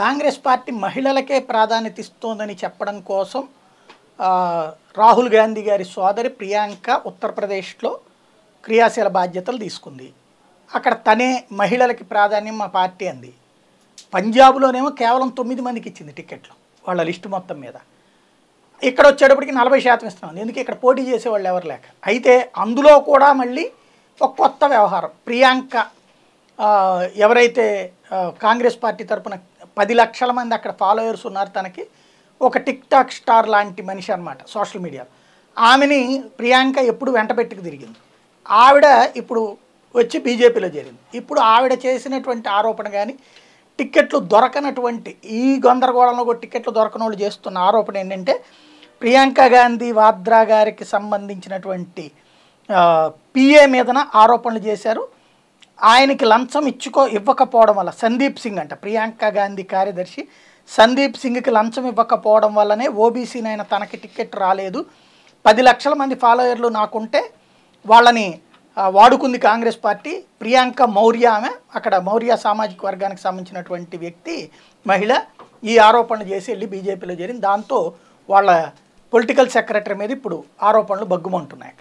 Congress party మహిళలకే ప్రాధాన్యత ఇస్తోందని చెప్పడం కోసం రాహుల్ గాంధీ గారి సోదరి ప్రియాంక ఉత్తరప్రదేశ్లో క్రియాశీల బాధ్యతలు తీసుకుంది. అక్కడ తనే మహిళలకి ప్రాధాన్యం మా పార్టీ అంది. పంజాబ్లోనేమో కేవలం తొమ్మిది మందికి ఇచ్చింది టికెట్లు వాళ్ళ లిస్టు మొత్తం మీద. ఇక్కడ వచ్చేటప్పటికి నలభై శాతం ఇస్తున్నాం. ఎందుకు ఇక్కడ పోటీ చేసేవాళ్ళు ఎవరు లేక? అయితే అందులో కూడా మళ్ళీ ఒక కొత్త వ్యవహారం. ప్రియాంక ఎవరైతే కాంగ్రెస్ పార్టీ తరపున పది లక్షల మంది అక్కడ ఫాలోయర్స్ ఉన్నారు తనకి. ఒక టిక్ టాక్ స్టార్ లాంటి మనిషి అనమాట సోషల్ మీడియాలో ఆమెని ప్రియాంక ఎప్పుడు వెంటబెట్టుకు తిరిగింది. ఆవిడ ఇప్పుడు వచ్చి బీజేపీలో చేరింది. ఇప్పుడు ఆవిడ చేసినటువంటి ఆరోపణ కానీ టిక్కెట్లు దొరకనటువంటి ఈ గందరగోళంలో కూడా టిక్కెట్లు దొరకని వాళ్ళు చేస్తున్న ఆరోపణ ఏంటంటే ప్రియాంక గాంధీ వాద్రా గారికి సంబంధించినటువంటి పిఏ మీదన ఆరోపణలు చేశారు. ఆయనకి లంచం ఇచ్చుకో ఇవ్వకపోవడం వల్ల సందీప్ సింగ్ అంట ప్రియాంక గాంధీ కార్యదర్శి సందీప్ సింగ్కి లంచం ఇవ్వకపోవడం వల్లనే ఓబీసీనైనా తనకి టికెట్ రాలేదు. పది లక్షల మంది ఫాలోయర్లు నాకుంటే వాళ్ళని వాడుకుంది కాంగ్రెస్ పార్టీ. ప్రియాంక మౌర్య ఆమె అక్కడ మౌర్య సామాజిక వర్గానికి సంబంధించినటువంటి వ్యక్తి మహిళ ఈ ఆరోపణలు చేసి వెళ్ళి బీజేపీలో చేరింది. దాంతో వాళ్ళ పొలిటికల్ సెక్రటరీ మీద ఇప్పుడు ఆరోపణలు బగ్గుమంటున్నాయి